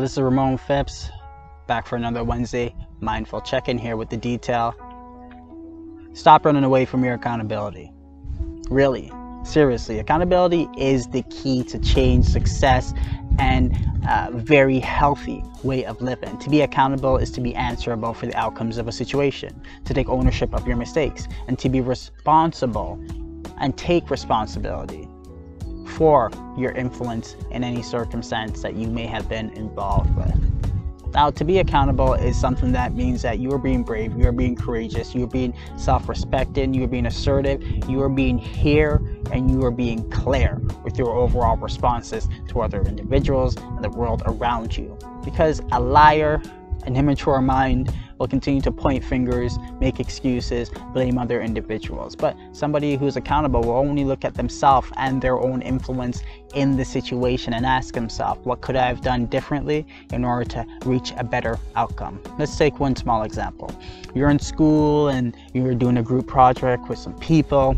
This is Ramon Phipps, back for another Wednesday mindful check-in here with the detail. Stop running away from your accountability. Really, seriously, accountability is the key to change, success, and a very healthy way of living. To be accountable is to be answerable for the outcomes of a situation, to take ownership of your mistakes, and to be responsible and take responsibility for your influence in any circumstance that you may have been involved with. Now, to be accountable is something that means that you are being brave, you are being courageous, you are being self-respecting, you are being assertive, you are being here, and you are being clear with your overall responses to other individuals and the world around you. Because a liar, an immature mind, will continue to point fingers, make excuses, blame other individuals. But somebody who's accountable will only look at themselves and their own influence in the situation and ask himself, what could I have done differently in order to reach a better outcome? Let's take one small example. You're in school and you're doing a group project with some people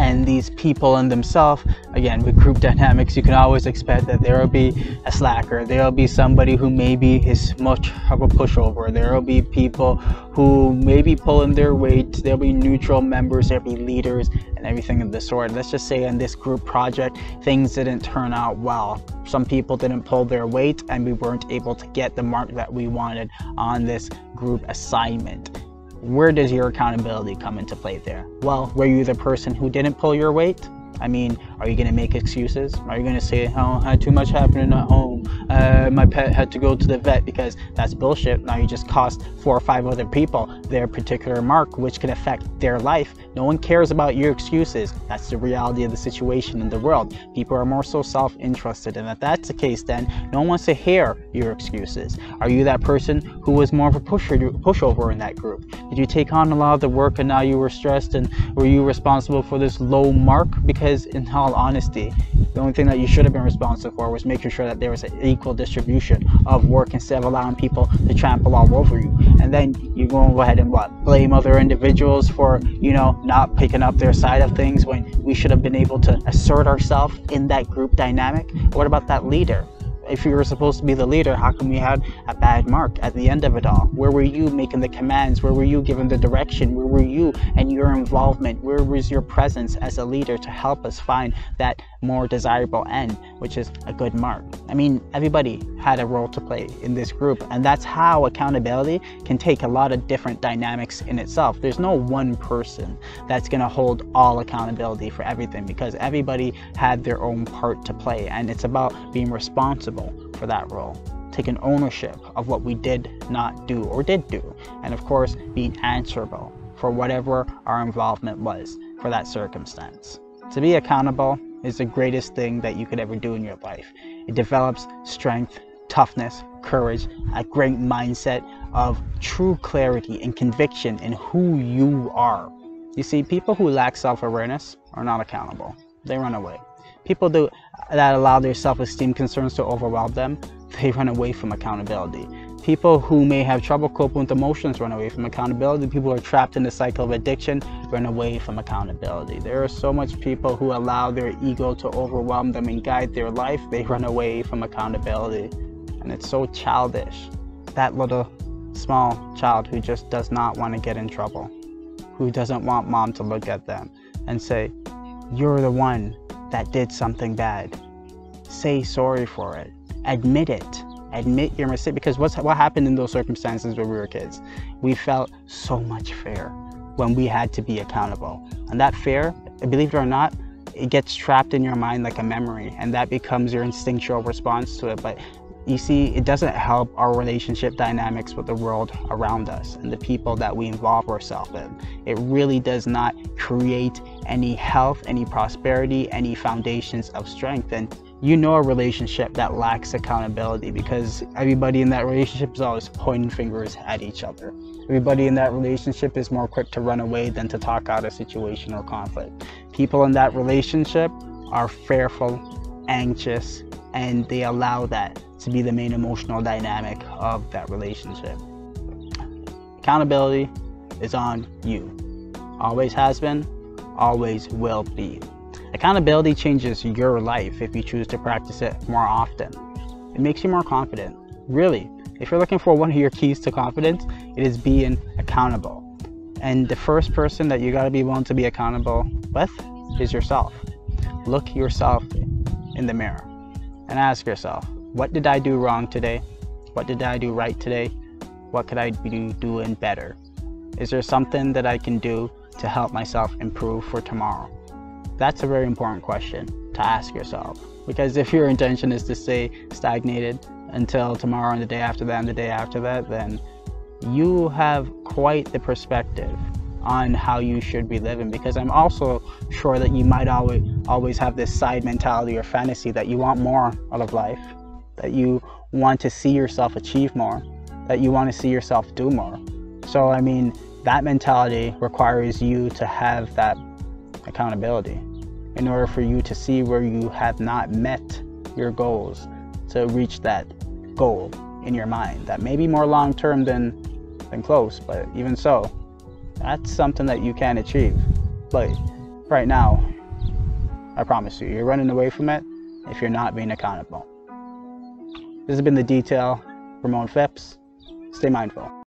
and these people in themselves again with group dynamics you can always expect that there will be a slacker. There will be somebody who maybe is much of a pushover. There will be people who may be pulling their weight. There'll be neutral members there'll be leaders and everything of the sort. Let's just say in this group project things didn't turn out well. Some people didn't pull their weight and we weren't able to get the mark that we wanted on this group assignment where does your accountability come into play there? Well, were you the person who didn't pull your weight? I mean, are you going to make excuses? Are you going to say, oh, I had too much happening at home. Uh, my pet had to go to the vet because that's bullshit. Now you just cost four or five other people their particular mark, which can affect their life. No one cares about your excuses. That's the reality of the situation in the world. People are more so self-interested. And if that's the case, then no one wants to hear your excuses. Are you that person who was more of a pusher, pushover in that group? Did you take on a lot of the work and now you were stressed and were you responsible for this low mark? Because in all honesty, the only thing that you should have been responsible for was making sure that there was an equal distribution of work instead of allowing people to trample all over you. And then you're going to go ahead and what? Blame other individuals for, you know, not picking up their side of things when we should have been able to assert ourselves in that group dynamic. What about that leader? If you were supposed to be the leader, how come we had a bad mark at the end of it all? Where were you making the commands? Where were you giving the direction? Where were you and your involvement? Where was your presence as a leader to help us find that more desirable end, which is a good mark? I mean, everybody had a role to play in this group, and that's how accountability can take a lot of different dynamics in itself. There's no one person that's going to hold all accountability for everything because everybody had their own part to play, and it's about being responsible responsible for that role, taking ownership of what we did not do or did do, and of course, being answerable for whatever our involvement was for that circumstance. To be accountable is the greatest thing that you could ever do in your life. It develops strength, toughness, courage, a great mindset of true clarity and conviction in who you are. You see, people who lack self-awareness are not accountable. They run away. People do, that allow their self-esteem concerns to overwhelm them, they run away from accountability. People who may have trouble coping with emotions run away from accountability. People who are trapped in the cycle of addiction run away from accountability. There are so much people who allow their ego to overwhelm them and guide their life. They run away from accountability. And it's so childish. That little small child who just does not want to get in trouble, who doesn't want mom to look at them and say, you're the one that did something bad. Say sorry for it. Admit it. Admit your mistake because what's, what happened in those circumstances when we were kids? We felt so much fear when we had to be accountable. And that fear, believe it or not, it gets trapped in your mind like a memory and that becomes your instinctual response to it. But you see, it doesn't help our relationship dynamics with the world around us and the people that we involve ourselves in. It really does not create any health, any prosperity, any foundations of strength. And you know a relationship that lacks accountability because everybody in that relationship is always pointing fingers at each other. Everybody in that relationship is more quick to run away than to talk out a situation or conflict. People in that relationship are fearful, anxious, and they allow that to be the main emotional dynamic of that relationship. Accountability is on you. Always has been, always will be. Accountability changes your life if you choose to practice it more often. It makes you more confident. Really, if you're looking for one of your keys to confidence, it is being accountable. And the first person that you got to be willing to be accountable with is yourself. Look yourself in the mirror and ask yourself, what did I do wrong today? What did I do right today? What could I be doing better? Is there something that I can do to help myself improve for tomorrow? That's a very important question to ask yourself. Because if your intention is to stay stagnated until tomorrow and the day after that and the day after that, then you have quite the perspective on how you should be living because I'm also sure that you might always always have this side mentality or fantasy that you want more out of life, that you want to see yourself achieve more, that you want to see yourself do more. So I mean, that mentality requires you to have that accountability in order for you to see where you have not met your goals to reach that goal in your mind that may be more long term than than close but even so that's something that you can achieve. But right now, I promise you, you're running away from it if you're not being accountable. This has been the detail. Ramon Phipps. Stay mindful.